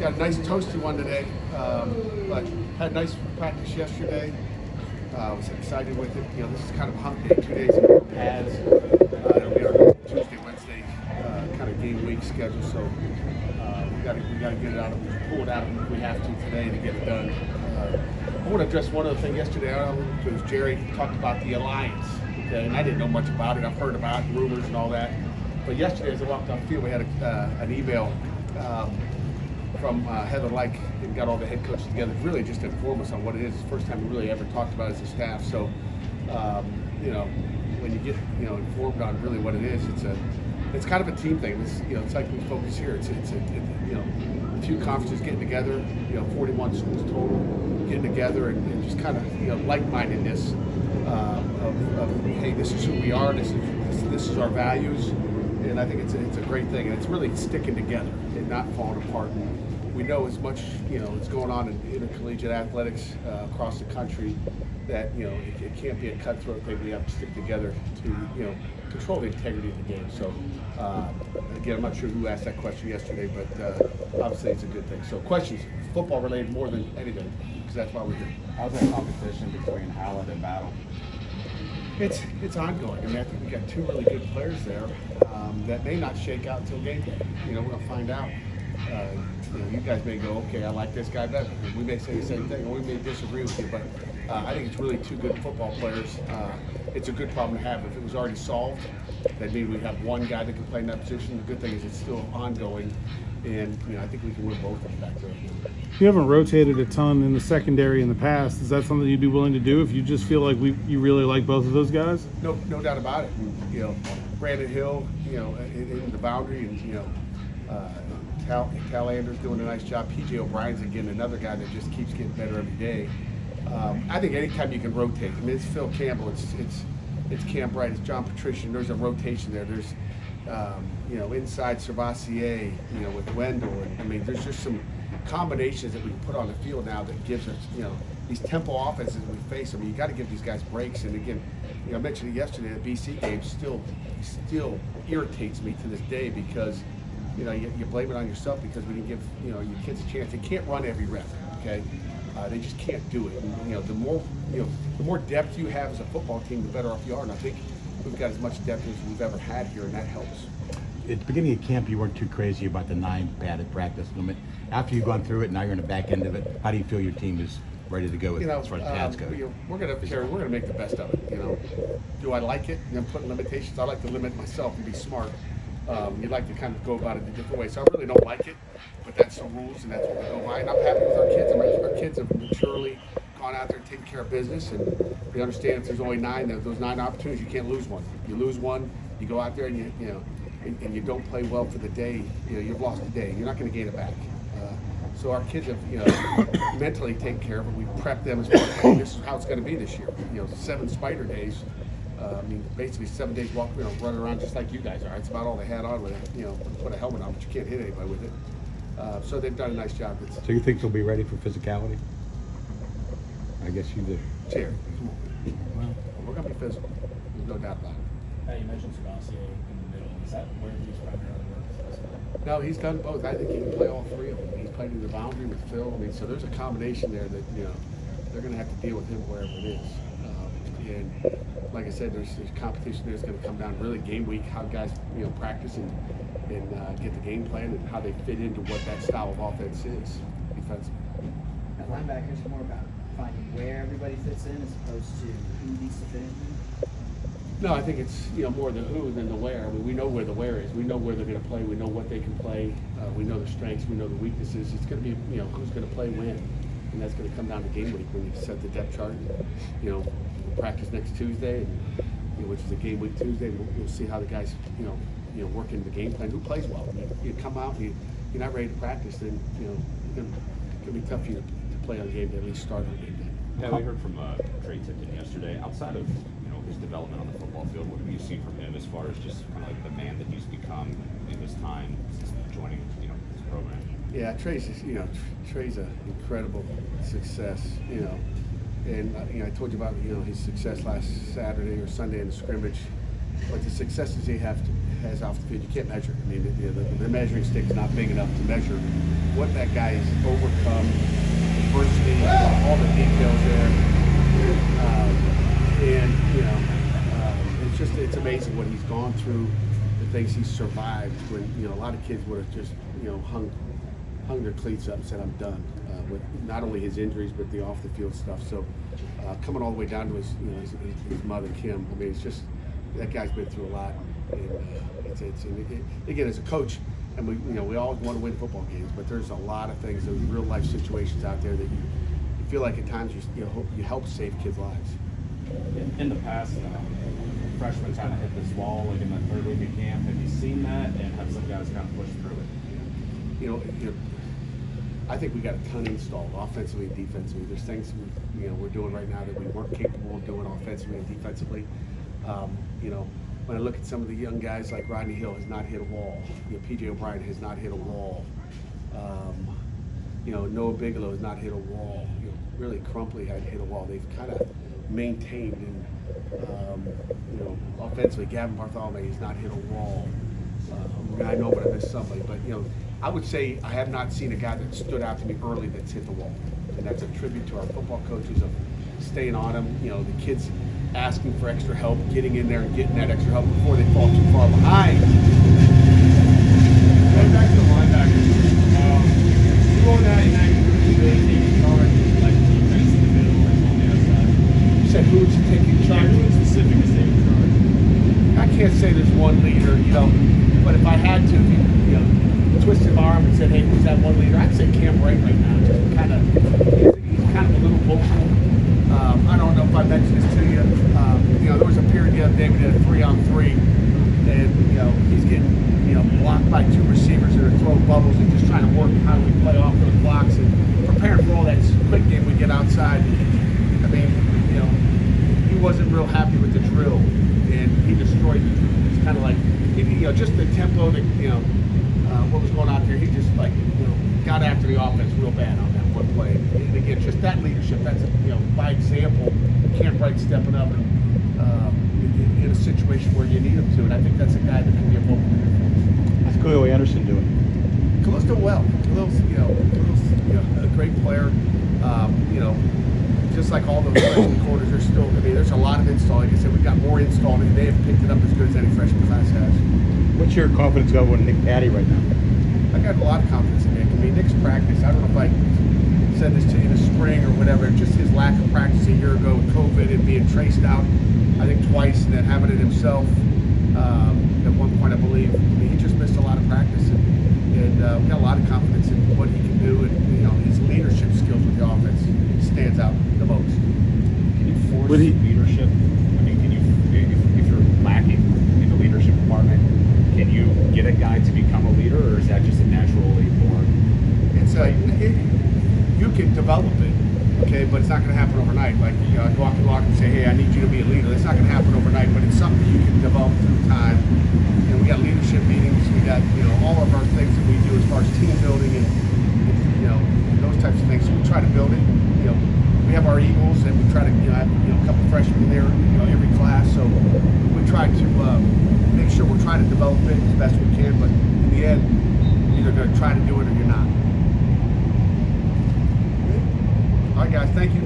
got a nice toasty one today, um, but had nice practice yesterday. Uh, was excited with it. You know, this is kind of hump day, two days of pads. Uh, it'll be our Tuesday, Wednesday uh, kind of game week schedule. So uh, we got to we got to get it out. Of, pull it out if we have to today to get it done. Uh, I want to address one other thing. Yesterday, I don't know, because Jerry talked about the alliance. Okay, and I didn't know much about it. I've heard about rumors and all that. But yesterday, as I walked off the field, we had a, uh, an email. Um, from uh, Heather Lyke and got all the head coaches together, really just to inform us on what it is. It's the first time we really ever talked about it as a staff. So, um, you know, when you get you know informed on really what it is, it's a it's kind of a team thing. It's you know it's like we focus here. It's it's a, you know a few conferences getting together. You know, 41 schools total getting together and, and just kind of you know like-mindedness uh, of, of hey, this is who we are. This is this is our values and I think it's a, it's a great thing, and it's really sticking together and not falling apart. We know as much you know is going on in intercollegiate athletics uh, across the country that you know it, it, can't be a cutthroat thing. We have to stick together to you know control the integrity of the game. So uh, again, I'm not sure who asked that question yesterday, but uh, obviously it's a good thing. So questions, football related more than anything, because that's why we're here. How's that competition between Howland and Battle? It's it's ongoing. I mean, I think we got two really good players there um, that may not shake out until game day. You know, we're gonna find out. Uh, you, know, you guys may go, okay, I like this guy better. We may say the same thing, or we may disagree with you. But uh, I think it's really two good football players. Uh, it's a good problem to have. If it was already solved, that means we have one guy that can play in that position. The good thing is it's still ongoing, and you know, I think we can win both of them back there. You haven't rotated a ton in the secondary in the past. Is that something you'd be willing to do if you just feel like we you really like both of those guys? No, no doubt about it. You know, Brandon Hill, you know, in, in the boundary, and you know, uh, Cal, Cal Anders doing a nice job. PJ O'Brien's again another guy that just keeps getting better every day. Um, I think anytime you can rotate. I mean, it's Phil Campbell, it's it's it's Cam Bright, it's John Petrishen. There's a rotation there. There's um, you know inside SirVocea, you know with Wendell. And, I mean, there's just some combinations that we put on the field now that gives us you know these tempo offenses we face. I mean, you got to give these guys breaks. And again, you know, I mentioned it yesterday. The BC game still still irritates me to this day because you know you, you blame it on yourself because we didn't give you know your kids a chance. They can't run every rep. Okay. Uh, they just can't do it. And, you know, the more you know, the more depth you have as a football team, the better off you are. And I think we've got as much depth as we've ever had here, and that helps. At the beginning of camp, you weren't too crazy about the nine padded practice limit. After you've gone through it, now you're in the back end of it. How do you feel your team is ready to go with you know, as far as um, pads go? We, we're gonna Terry, we're gonna make the best of it. You know, do I like it? And then put limitations. I like to limit myself and be smart. Um, you'd like to kind of go about it a different way. So I really don't like it, but that's the rules and that's what we go by. And I'm happy with our kids. Our kids have maturely gone out there and taken care of business, and we understand if there's only nine, those nine opportunities, you can't lose one. You lose one, you go out there and you, you know, and, and you don't play well for the day. You know, you've lost the day. You're not going to gain it back. Uh, so our kids have, you know, mentally taken care of it. We prep them as far as this is how it's going to be this year. You know, seven spider days. Uh, I mean, basically seven days walk, you know, running around just like you guys are. It's about all they had on with it. You know, put a helmet on, but you can't hit anybody with it. Uh, so they've done a nice job. It's, So you think they'll be ready for physicality? I guess you do. Terry, come on. Well, we're going to be physical. There's no doubt about it. Uh, you mentioned Sebastian in the middle. Is that where he's primarily working? No, he's done both. I think he can play all three of them. He's played in the boundary with Phil. I mean, so there's a combination there that you know they're going to have to deal with him wherever it is. And like I said, there's, there's competition there. It's going to come down really game week, how guys you know practice and and uh, get the game plan and how they fit into what that style of offense is defensively. At linebacker is more about finding where everybody fits in as opposed to who needs to fit in. No, I think it's you know more the who than the where. I mean, we know where the where is. We know where they're going to play. We know what they can play. Uh, we know the strengths. We know the weaknesses. It's going to be you know who's going to play when, and that's going to come down to game week when you set the depth chart. You know, practice next Tuesday, and, you know, which is a game week Tuesday. We'll, we'll see how the guys you know you know work into the game plan. Who plays well? You come out, you you're not ready to practice, then you know it's going to be tough for you to, to play on game day. At least start on game day. Yeah, we heard from uh, Trey Tipton yesterday. Outside of you know his development on the football field, what have you seen from him as far as just kind of like the man that he's become in his time since joining you know his program? Yeah, Trey's you know Trey's an incredible success. You know, and uh, you know I told you about you know his success last Saturday or Sunday in the scrimmage, but the successes he have to, has off the field, you can't measure. I mean, the, the, the measuring stick is not big enough to measure what that guy has overcome, adversity, all the details there. Um, and, you know, um, it's just, it's amazing what he's gone through, the things he's survived when, you know, a lot of kids would have just, you know, hung, hung their cleats up and said, I'm done, uh, with not only his injuries, but the off the field stuff. So, uh, coming all the way down to his, you know, his, his, mother, Kim, I mean, it's just, that guy's been through a lot. And, uh, it's, it's, and it, again, as a coach, and we, you know, we always want to win football games, but there's a lot of things, there's real life situations out there that you, you feel like at times you, you, know, you help save kids' lives. In, in the past, um, freshmen kind of hit this wall like in the third week of camp. Have you seen that, and have some guys kind of pushed through it? you know, you know, I think we got a ton installed offensively and defensively. There's things we, you know we're doing right now that we weren't capable of doing offensively and defensively. Um, you know, when I look at some of the young guys like Rodney Hill has not hit a wall. You know, PJ O'Brien has not hit a wall. Um, you know, Noah Bigelow has not hit a wall. You know, really Crumpley had hit a wall. They've kind of maintained and um, you know, offensively, Gavin Bartholomew has not hit a wall. Um, I know, but I missed somebody. But you know, I would say I have not seen a guy that stood out to me early that's hit the wall, and that's a tribute to our football coaches of staying on them. You know, the kids asking for extra help, getting in there and getting that extra help before they fall too far behind. Going back to the linebackers, um, you on that and that really taking charge of like defense in the middle and on the outside. You said who's taking Yeah, charge? who specific is taking charge? I can't say there's one leader, you know, but if I had to, you know, twisted my arm and said, hey, who's that one leader? I'd say Cam Bright right now. Just kind of, he's kind of a little vocal. Um, I don't know if I mentioned this to you. Um, you know, there was a period the other day we did a three on three, and you know he's getting you know blocked by two receivers that are throwing bubbles and just trying to work how do we play off those blocks and preparing for all that quick game we get outside. I mean, you know, he wasn't real happy with the drill, and he destroyed drill. It's kind of like, you know, just the tempo that, you know, uh, what was going on there. He just like, you know, got after the offense real bad on that one play. And again, just that leadership. That's you know, by example, Cam Bright stepping up and um, in, in a situation where you need him to. And I think that's a guy that can be a vocal leader. How's Khalil Anderson doing? Khalil's doing well. Khalil's, you know, Khalil's, you know, a great player. Um, you know, just like all those freshman quarters, there's still, I mean, there's a lot of install. Like I said, we've got more installed, and they have picked it up as good as any freshman class has. What's your confidence level in Nick Patti right now? I got a lot of confidence in Nick. I mean, Nick's practice. I don't know if I said this to you in the spring or whatever. Just his lack of practice a year ago with COVID and being traced out, I think twice, and then having it himself um, at one point, I believe. I mean, he just missed a lot of practice, and, and uh, we got a lot of confidence in what he can do, and you know, his leadership skills with the offense stands out the most. Can you force Would he- leadership? I mean, can you, if, if you're lacking in the leadership department, can you get a guy to become a leader, or is that just a naturally born? It's a, it, you can develop it, okay, but it's not going to happen overnight. Like, you know, go the block and say, hey, I need you to be a leader. It's not going to happen overnight, but it's something you can develop through time. Know, we got leadership meetings. We got, you know, all of our things that we do as far as team building and, you know, those types of things. So we try to build it. You know, we have our Eagles, and we try to, you know, have, you know, a couple freshmen there, you know, every class. So we try to um, make sure we're trying to develop it as best we can. But in the end, you're either going to try to do it or you're not. All right, guys. Thank you.